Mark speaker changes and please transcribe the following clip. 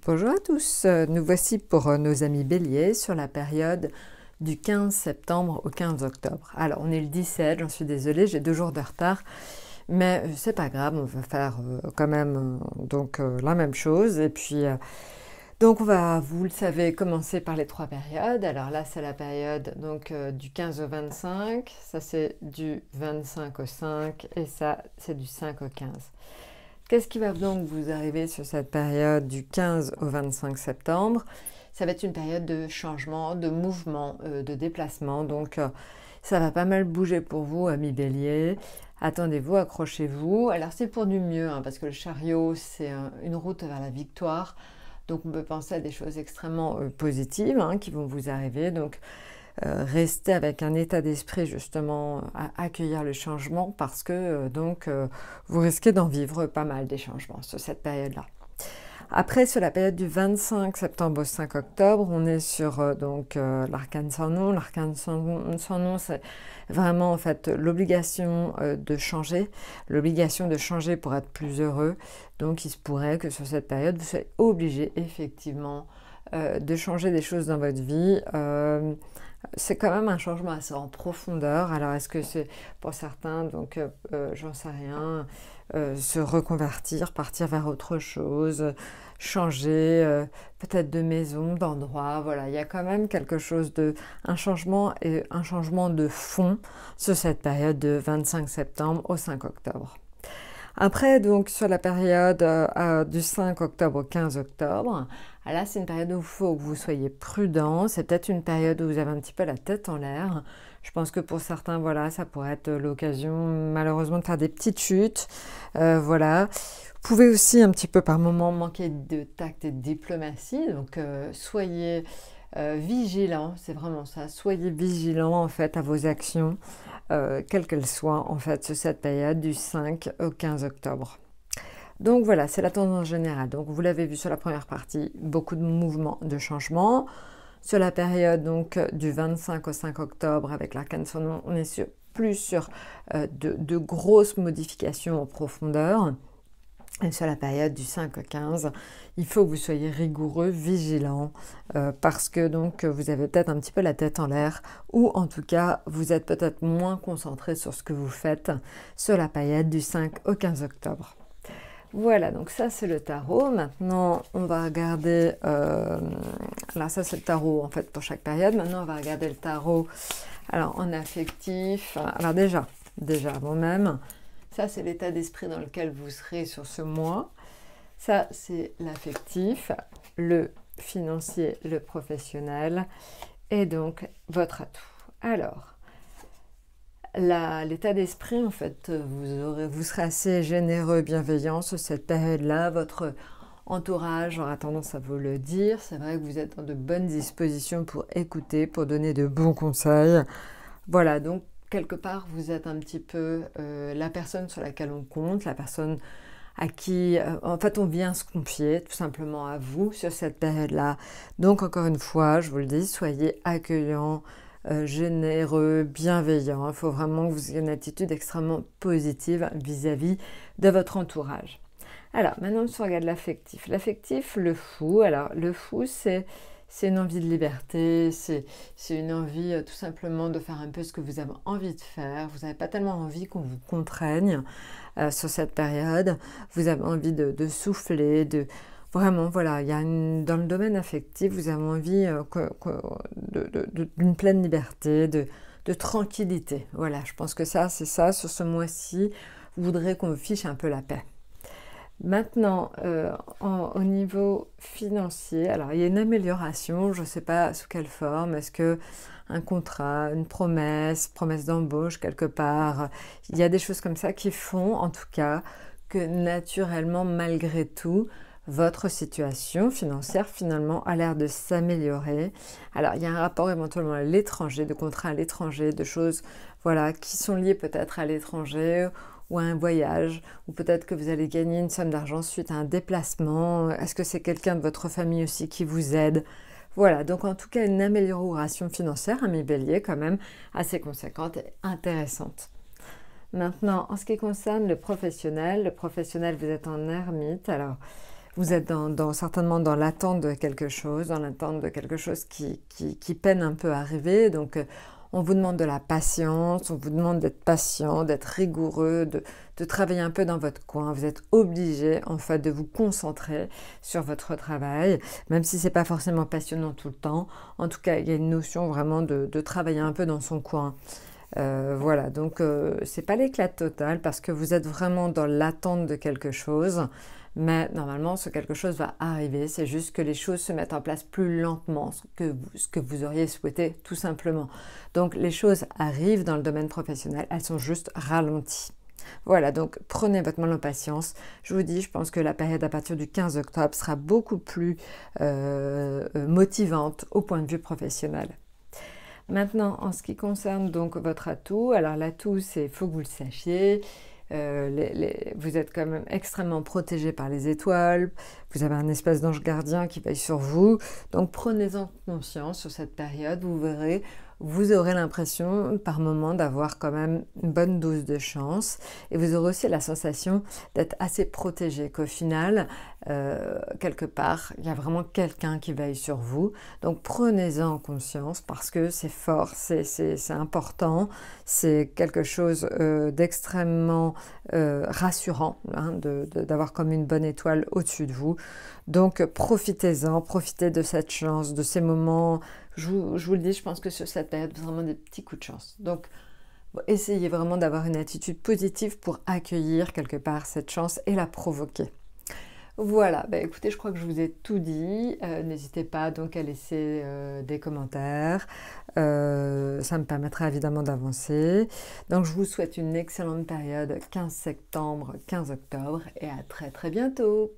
Speaker 1: Bonjour à tous, nous voici pour euh, nos amis béliers sur la période du 15 septembre au 15 octobre. Alors on est le 17, j'en suis désolée, j'ai deux jours de retard, mais euh, c'est pas grave, on va faire euh, quand même donc la même chose. Et puis donc on va, vous le savez, commencer par les trois périodes. Alors là c'est la période donc du 15 au 25, ça c'est du 25 au 5 et ça c'est du 5 au 15. Qu'est-ce qui va donc vous arriver sur cette période du 15 au 25 septembre? Ça va être une période de changement, de mouvement, euh, de déplacement. Donc euh, ça va pas mal bouger pour vous, amis bélier. Attendez-vous, accrochez-vous. Alors c'est pour du mieux, hein, parce que le chariot, c'est une route vers la victoire. Donc on peut penser à des choses extrêmement euh, positives hein, qui vont vous arriver. Donc euh, rester avec un état d'esprit justement à accueillir le changement parce que euh, donc euh, vous risquez d'en vivre pas mal des changements sur cette période-là. Après, sur la période du 25 septembre au 5 octobre, on est sur donc l'arcane sans nom. L'arcane sans, nom, c'est vraiment en fait l'obligation de changer, l'obligation de changer pour être plus heureux. Donc, il se pourrait que sur cette période, vous soyez obligé effectivement de changer des choses dans votre vie c'est quand même un changement assez en profondeur. Alors, est-ce que c'est pour certains, donc euh, euh, j'en sais rien, euh, se reconvertir, partir vers autre chose, changer peut-être de maison, d'endroit. Voilà, il y a quand même quelque chose de. un changement et un changement de fond sur cette période de 25 septembre au 5 octobre. Après, donc, sur la période du 5 octobre au 15 octobre, ah, là, c'est une période où il faut que vous soyez prudent. C'est peut-être une période où vous avez un petit peu la tête en l'air. Je pense que pour certains, voilà, ça pourrait être l'occasion, malheureusement, de faire des petites chutes. Euh, voilà. Vous pouvez aussi un petit peu par moment manquer de tact et de diplomatie. Donc, euh, soyez euh, vigilants. C'est vraiment ça. Soyez vigilants en fait à vos actions, quelles qu'elles soient en fait sur cette période du 5 au 15 octobre. Donc voilà, c'est la tendance générale. Donc vous l'avez vu sur la première partie, beaucoup de mouvements, de changements. Sur la période donc du 25 au 5 octobre avec l'arcane son on est plus sur euh, de, grosses modifications en profondeur. Et sur la période du 5 au 15, il faut que vous soyez rigoureux, vigilant, euh, parce que donc vous avez peut-être un petit peu la tête en l'air, ou en tout cas vous êtes peut-être moins concentré sur ce que vous faites sur la période du 5 au 15 octobre. Voilà, donc ça c'est le tarot. Maintenant, on va regarder. Euh, alors, ça c'est le tarot en fait pour chaque période. Maintenant, on va regarder le tarot. Alors, en affectif. Alors, déjà, déjà avant même, ça c'est l'état d'esprit dans lequel vous serez sur ce mois. Ça c'est l'affectif, le financier, le professionnel et donc votre atout. Alors, l'état d'esprit, en fait, vous, serez assez généreux, bienveillant sur cette période-là. Votre entourage aura tendance à vous le dire. C'est vrai que vous êtes dans de bonnes dispositions pour écouter, pour donner de bons conseils. Voilà, donc quelque part, vous êtes un petit peu euh, la personne sur laquelle on compte, la personne à qui, euh, en fait, on vient se confier tout simplement à vous sur cette période-là. Donc, encore une fois, je vous le dis, soyez accueillants, euh, généreux, bienveillant. Il faut vraiment que vous ayez une attitude extrêmement positive vis-à-vis de votre entourage. Alors, maintenant, on regarde l'affectif. L'affectif, le fou. Alors, le fou, c'est une envie de liberté, c'est une envie euh, tout simplement de faire un peu ce que vous avez envie de faire. Vous n'avez pas tellement envie qu'on vous contraigne euh, sur cette période. Vous avez envie de souffler, de, Vraiment, voilà, il y a dans le domaine affectif, vous avez envie euh, d'une pleine liberté, de, tranquillité. Voilà, je pense que ça, c'est ça. Sur ce mois-ci, vous voudrez qu'on vous fiche un peu la paix. Maintenant, euh, au niveau financier, alors il y a une amélioration, je ne sais pas sous quelle forme, est-ce que un contrat, une promesse, promesse d'embauche quelque part, il y a des choses comme ça qui font en tout cas que naturellement, malgré tout, votre situation financière finalement a l'air de s'améliorer. Alors il y a un rapport éventuellement à l'étranger, de contrats à l'étranger, de choses voilà qui sont liées peut-être à l'étranger ou un voyage, ou peut-être que vous allez gagner une somme d'argent suite à un déplacement. Est-ce que c'est quelqu'un de votre famille aussi qui vous aide? Voilà, donc en tout cas une amélioration financière, un mi bélier quand même assez conséquente et intéressante. Maintenant, en ce qui concerne le professionnel, le professionnel, vous êtes en ermite. Alors, Vous êtes dans, certainement dans l'attente de quelque chose, dans l'attente de quelque chose qui, qui, peine un peu à arriver. Donc, euh, on vous demande de la patience, on vous demande d'être patient, d'être rigoureux, de, travailler un peu dans votre coin. Vous êtes obligé, en fait, de vous concentrer sur votre travail, même si c'est pas forcément passionnant tout le temps. En tout cas, il y a une notion vraiment de travailler un peu dans son coin. Euh, voilà, donc euh, c'est pas l'éclat total parce que vous êtes vraiment dans l'attente de quelque chose, mais normalement ce quelque chose va arriver, c'est juste que les choses se mettent en place plus lentement que ce que vous auriez souhaité tout simplement. Donc les choses arrivent dans le domaine professionnel, elles sont juste ralenties. Voilà, donc prenez votre mal en patience. Je vous dis, je pense que la période à partir du 15 octobre sera beaucoup plus euh, motivante au point de vue professionnel. Maintenant, en ce qui concerne donc votre atout, alors l'atout, c'est faut que vous le sachiez. Euh, vous êtes quand même extrêmement protégé par les étoiles, vous avez un espace d'ange gardien qui veille sur vous, donc prenez-en conscience sur cette période, vous verrez, vous aurez l'impression par moment d'avoir quand même une bonne dose de chance et vous aurez aussi la sensation d'être assez protégé, qu'au final, euh, quelque part, il y a vraiment quelqu'un qui veille sur vous. Donc prenez-en conscience parce que c'est fort, c'est important, c'est quelque chose euh, d'extrêmement euh, rassurant hein, d'avoir comme une bonne étoile au-dessus de vous. Donc profitez-en, profitez de cette chance, de ces moments. Je vous, le dis, je pense que sur cette période, vraiment des petits coups de chance. Donc essayez vraiment d'avoir une attitude positive pour accueillir quelque part cette chance et la provoquer. Voilà, bah écoutez, je crois que je vous ai tout dit. Euh, n'hésitez pas donc à laisser euh, des commentaires. Euh, ça me permettra évidemment d'avancer. Donc je vous souhaite une excellente période 15 septembre, 15 octobre et à très très bientôt.